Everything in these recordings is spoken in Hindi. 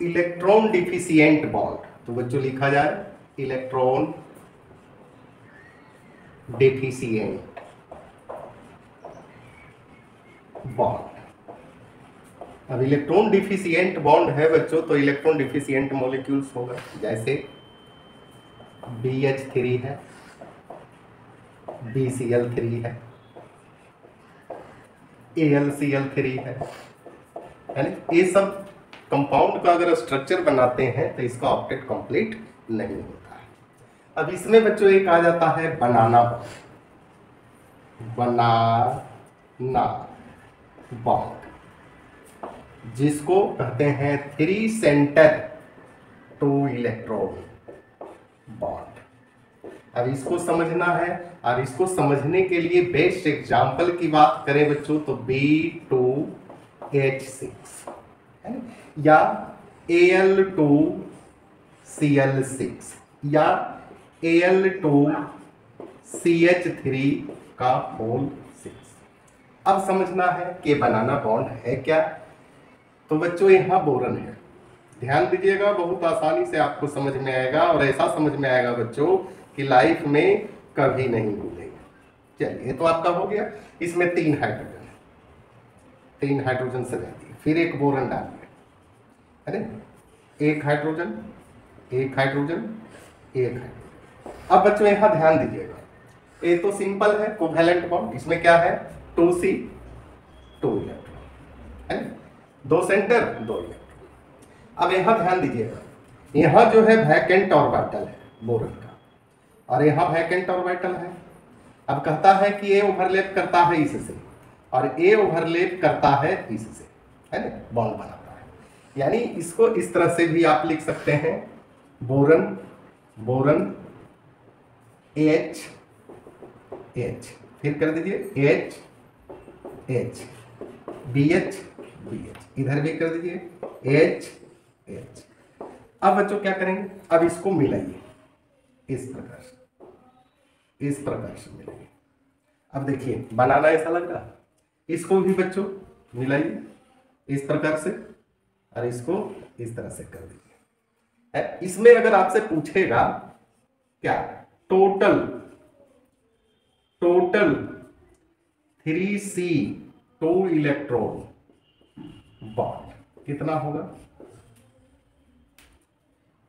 इलेक्ट्रॉन डिफिशियंट बॉन्ड तो बच्चों लिखा जाए इलेक्ट्रॉन डिफिशियंट बॉन्ड अब इलेक्ट्रॉन डिफिशियंट बॉन्ड है बच्चों तो इलेक्ट्रॉन डिफिशियंट मॉलिक्यूल्स होगा। जैसे बी एच थ्री है बी सी एल थ्री है A L C L three है ये सब कंपाउंड का अगर स्ट्रक्चर बनाते हैं तो इसका ऑप्टेट कंप्लीट नहीं होता है। अब इसमें बच्चों एक आ जाता है बनाना बॉन्ड बनाना बॉन्ड जिसको कहते हैं three centre two electron bond अब इसको समझना है, और इसको समझने के लिए बेस्ट एग्ज़ाम्पल की बात करें बच्चों तो बी टू एच सिक्स या A L two C L six या A L two C H three का होल सिक्स अब समझना है कि बनाना बॉन्ड है क्या? तो बच्चों, यहाँ बोरन है। ध्यान दीजिएगा, बहुत आसानी से आपको समझ में आएगा और ऐसा समझ में आएगा बच्चों कि लाइफ में कभी नहीं भूलेंगे। चलिए तो आपका हो गया। इसमें तीन हाइड्रोजन है। तीन हाइड्रोजन सजा दिए फिर एक बोरन डाल दिया अरे एक हाइड्रोजन एक हाइड्रोजन एक हाइड्रोजन अब बच्चों, यहाँ ध्यान दीजिएगा। ये तो सिंपल है कोवैलेंट बॉन्ड इसमें क्या है? टू सी टू इलेक्ट्रॉन है दो सेंटर दो इलेक्ट्रॉन अब यहाँ ध्यान दीजिएगा। यहाँ जो है वैकेंट और ऑर्बिटल है, बोरन का। और यहाँ वैकेंट ऑर्बिटल है। अब कहता है कि ए ओवरलैप करता है इससे, और ए ओवरलैप करता है इससे, है ना? बॉन्ड बनाता है यानी इसको इस तरह से भी आप लिख सकते हैं। Boron boron, H H. फिर कर दीजिए, H H. B H B H इधर भी कर दीजिए, एच एच। अब बच्चों क्या करेंगे? अब इसको मिलाइए। इस प्रकार से। इस प्रकार से मिलाइए। अब देखिए, बनाना ऐसा लग रहा। इसको भी बच्चों मिलाइए। इस प्रकार से। और इसको इस तरह से कर दीजिए। इसमें अगर आपसे पूछेगा, क्या? Total total three C two electron bond कितना होगा?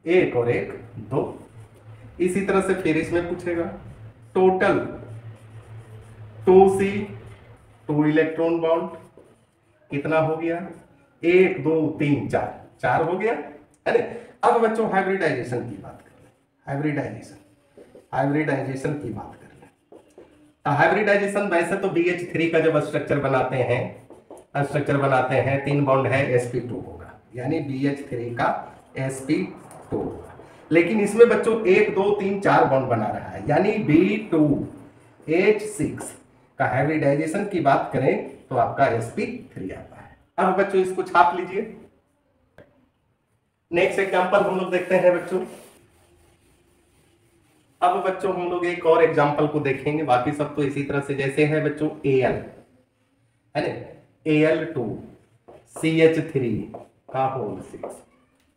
एक और एक, दो। इसी तरह से फिर इसमें पूछेगा total two C two electron bond कितना हो गया? एक, दो, तीन, चार। चार हो गया अरे अब बच्चों हाइब्रिडाइजेशन की बात कर हाइब्रिडाइजेशन हाइब्रिडाइजेशन की बात कर ले तो हाइब्रिडाइजेशन वैसे तो बी एच थ्री का जब स्ट्रक्चर बनाते हैं स्ट्रक्चर बनाते हैं, तीन बॉन्ड है एस पी टू होगा। यानी बी एच थ्री का एस पी टू होगा। लेकिन इसमें बच्चों एक, दो, तीन, चार बॉन्ड बना रहा है। यानी बी टू एच सिक्स का हाइब्रिडाइजेशन की बात करें तो आपका एस पी थ्री आता है। अब बच्चों, इसको छाप लीजिए। नेक्स्ट एग्जांपल हम लोग देखते हैं बच्चों। अब बच्चों, हम लोग एक और एग्जांपल को देखेंगे। बाकी सब तो इसी तरह से जैसे है बच्चों ए एल है ना? L two C H three का होल सिक्स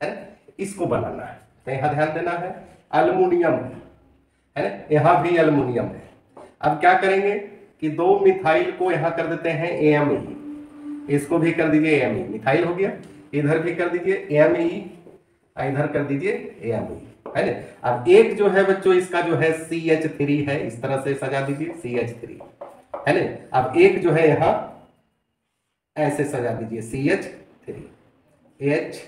है ना? इसको बनाना है। तो यहाँ ध्यान देना है अल्मोनियम है ना? यहाँ भी अल्मोनियम है। अब क्या करेंगे कि दो मिथाइल को यहाँ कर देते हैं एम ई इसको भी कर दीजिए एम ई मिथाइल हो गया। इधर भी कर दीजिए एम ई इधर कर दीजिए एम ई है ना? अब एक जो है बच्चों, इसका जो है सी एच थ्री है, इस तरह से सजा दीजिए सी एच थ्री है ना? अब एक जो है यहाँ, ऐसे सजा दीजिए C H three H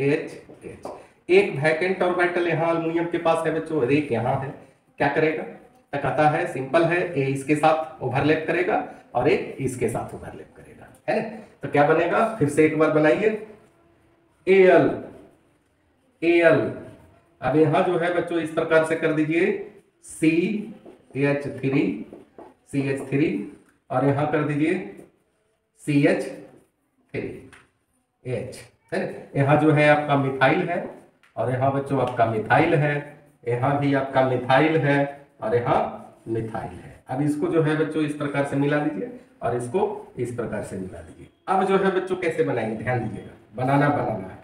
H H एक वैकेंट ऑर्बिटल यहाँ अल्युमिनियम के पास है बच्चों और एक यहाँ है। क्या करेगा? कहता है सिंपल है ए इसके साथ ओवरलैप करेगा और एक इसके साथ ओवरलैप करेगा। है? ना तो क्या बनेगा? फिर से एक बार बनाइए। ए एल ए एल अब यहाँ जो है बच्चों, इस प्रकार से कर दीजिए। C H three C H three और यहाँ कर दीजिए सी एच थ्री एच है ना? यहाँ जो है आपका मिथाइल है, और यहाँ बच्चों आपका मिथाइल है। यहाँ भी आपका मिथाइल है, और यहाँ मिथाइल है। अब इसको जो है बच्चों, इस प्रकार से मिला दीजिए। और इसको इस प्रकार से मिला दीजिए। अब जो है बच्चों, कैसे बनाएँगे? ध्यान दीजिएगा। बनाना बनाना है।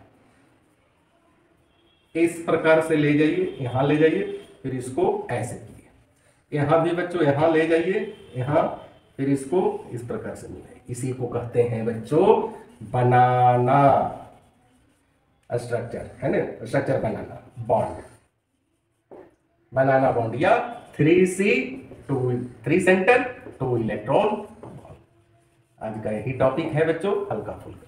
इस प्रकार से ले जाइए, यहाँ ले जाइए, फिर इसको ऐसे कीजिए। यहाँ भी बच्चों, यहाँ ले जाइए, यहाँ, फिर इसको इस प्रकार से मिलाइए। इसी को कहते हैं बच्चों, बनाना। स्ट्रक्चर है ना? स्ट्रक्चर बनाना बॉन्ड बनाना बॉन्ड या three C two three centre two electron आज का यही टॉपिक है बच्चों हल्का फुल्का